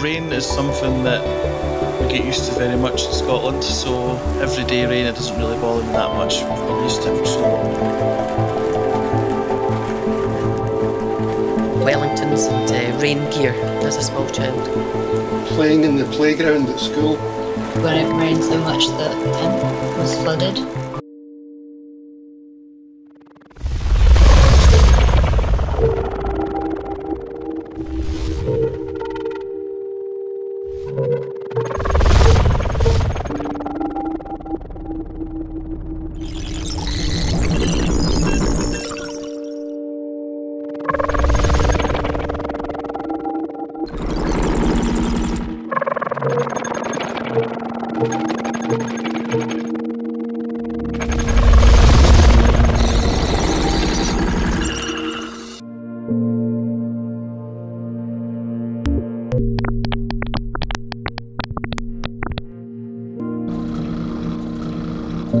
rain is something that we get used to very much in Scotland, so everyday rain it doesn't really bother me that much. We've been used to it for so long. Wellingtons and uh, rain gear as a small child. Playing in the playground at school. When it rained so much that Kent was flooded.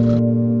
you